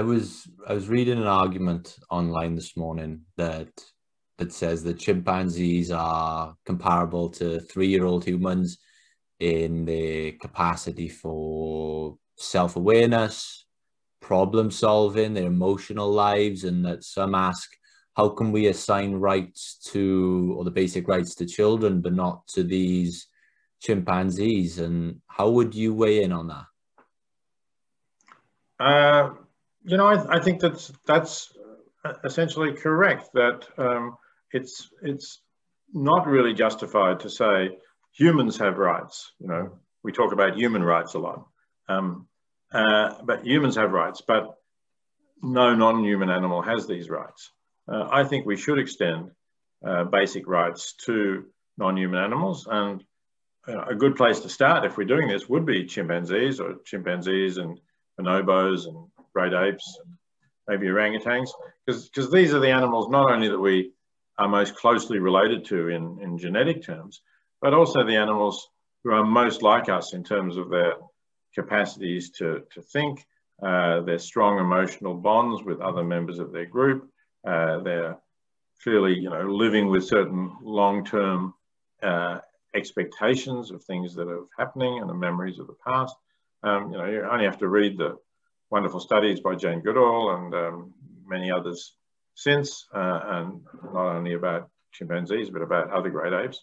I was I was reading an argument online this morning that that says that chimpanzees are comparable to three-year-old humans in their capacity for self-awareness, problem solving, their emotional lives, and that some ask, how can we assign rights to or the basic rights to children but not to these chimpanzees? And how would you weigh in on that? Uh, you know, I, I, think that's that's essentially correct. That um, it's it's not really justified to say humans have rights. You know, we talk about human rights a lot, um, uh, but humans have rights, but no non-human animal has these rights. Uh, I think we should extend uh, basic rights to non-human animals, and a good place to start if we're doing this would be chimpanzees or chimpanzees and bonobos and great apes maybe orangutans, because these are the animals not only that we are most closely related to in, in genetic terms, but also the animals who are most like us in terms of their capacities to, to think, uh, their strong emotional bonds with other members of their group, uh, they're clearly, you know, living with certain long-term uh, expectations of things that are happening and the memories of the past. Um, you know, you only have to read the wonderful studies by Jane Goodall and um, many others since, uh, and not only about chimpanzees, but about other great apes.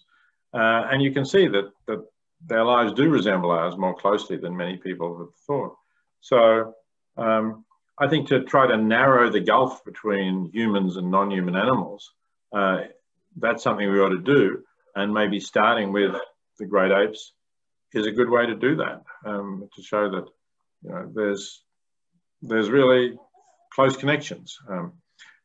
Uh, and you can see that, that their lives do resemble ours more closely than many people have thought. So um, I think to try to narrow the gulf between humans and non-human animals, uh, that's something we ought to do. And maybe starting with the great apes is a good way to do that, um, to show that you know there's there's really close connections. Um,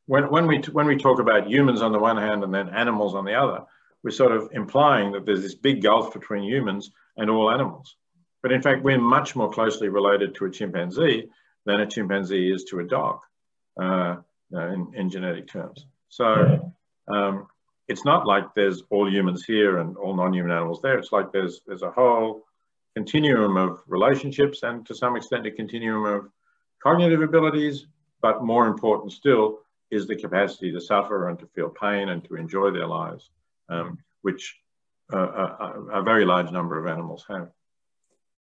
when, when, we, when we talk about humans on the one hand and then animals on the other, we're sort of implying that there's this big gulf between humans and all animals. But in fact, we're much more closely related to a chimpanzee than a chimpanzee is to a dog uh, in, in, genetic terms. So um, it's not like there's all humans here and all non-human animals there. It's like there's, there's a whole continuum of relationships and to some extent a continuum of cognitive abilities, but more important still is the capacity to suffer and to feel pain and to enjoy their lives, um, which uh, a, a, very large number of animals have.